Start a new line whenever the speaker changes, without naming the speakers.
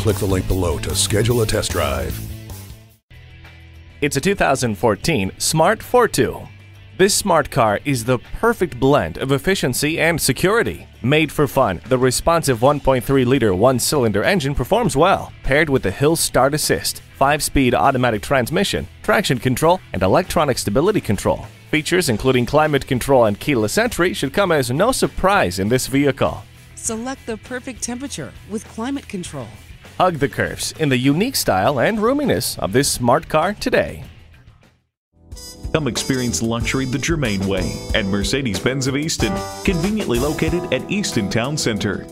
click the link below to schedule a test drive.
It's a 2014 Smart Fortwo. This smart car is the perfect blend of efficiency and security. Made for fun, the responsive 1.3-liter one-cylinder engine performs well, paired with the Hill Start Assist, 5-speed automatic transmission, traction control, and electronic stability control. Features including climate control and keyless entry should come as no surprise in this vehicle.
Select the perfect temperature with climate control.
Hug the curves in the unique style and roominess of this smart car today.
Come experience luxury the Germain way at Mercedes Benz of Easton, conveniently located at Easton Town Center.